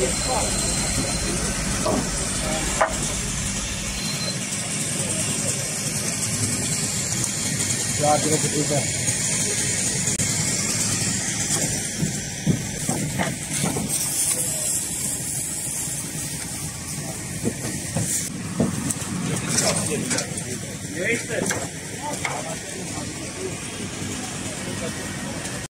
Ya, tiene que quitar.